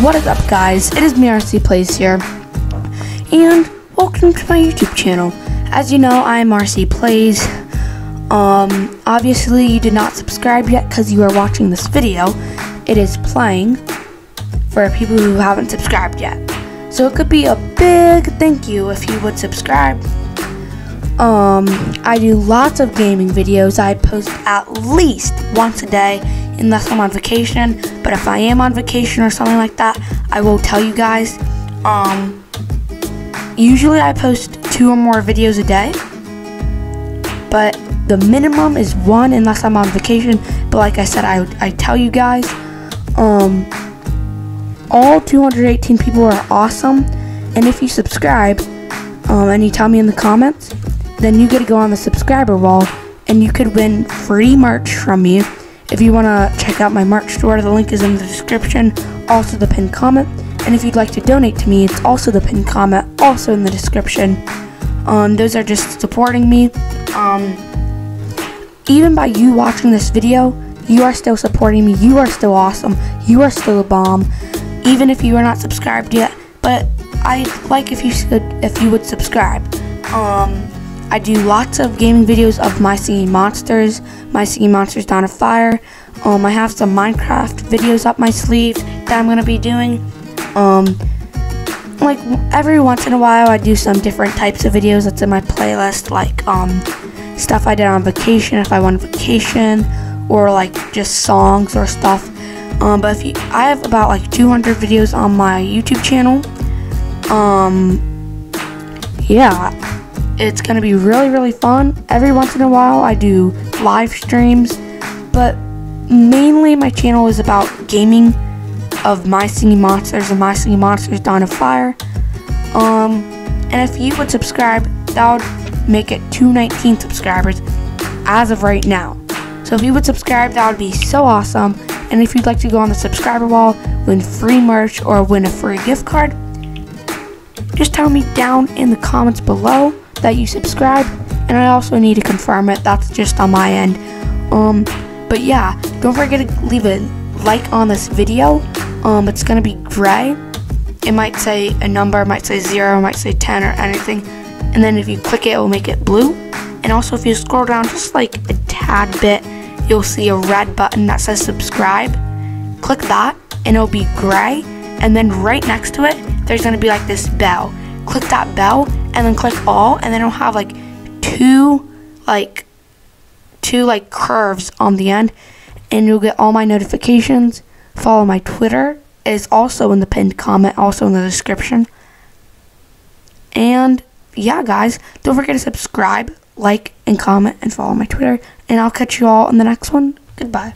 What is up guys? It is me RC Playzs here. And welcome to my YouTube channel. As you know, I am RC Playzs. Um, obviously you did not subscribe yet because you are watching this video. It is playing for people who haven't subscribed yet. So it could be a big thank you if you would subscribe. Um, I do lots of gaming videos. I post at least once a day unless I'm on vacation. But if I am on vacation or something like that, I will tell you guys. Um, usually I post two or more videos a day. But the minimum is one unless I'm on vacation. But like I said, I, I tell you guys, um, all 218 people are awesome. And if you subscribe, um, and you tell me in the comments, then you get to go on the subscriber wall and you could win free merch from me. If you want to check out my merch store, the link is in the description, also the pinned comment. And if you'd like to donate to me, it's also the pinned comment, also in the description. Um, those are just supporting me. Um, even by you watching this video, you are still supporting me. You are still awesome. You are still a bomb. Even if you are not subscribed yet, but I'd like if you should, if you would subscribe. Um, I do lots of gaming videos of my singing monsters, my singing monsters Dawn of Fire. Um, I have some Minecraft videos up my sleeve that I'm gonna be doing. Um, like every once in a while, I do some different types of videos that's in my playlist, like um, stuff I did on vacation if I went on vacation, or like just songs or stuff. Um, but if you, I have about like 200 videos on my YouTube channel. Um, yeah it's going to be really, really fun. Every once in a while, I do live streams, but mainly my channel is about gaming of My Singing Monsters and My Singing Monsters Dawn of Fire. Um, and if you would subscribe, that would make it 219 subscribers as of right now. So if you would subscribe, that would be so awesome. And if you'd like to go on the subscriber wall, win free merch, or win a free gift card, just tell me down in the comments below that you subscribe and I also need to confirm it that's just on my end. Um but yeah don't forget to leave a like on this video. Um it's gonna be gray. It might say a number might say zero might say 10 or anything. And then if you click it it will make it blue. And also if you scroll down just like a tad bit you'll see a red button that says subscribe. Click that and it'll be gray. And then right next to it there's gonna be like this bell. Click that bell and then click all and then it'll have like two like two like curves on the end and you'll get all my notifications. Follow my twitter. It's also in the pinned comment also in the description. And yeah guys don't forget to subscribe like and comment and follow my twitter. And i'll catch you all in the next one. Goodbye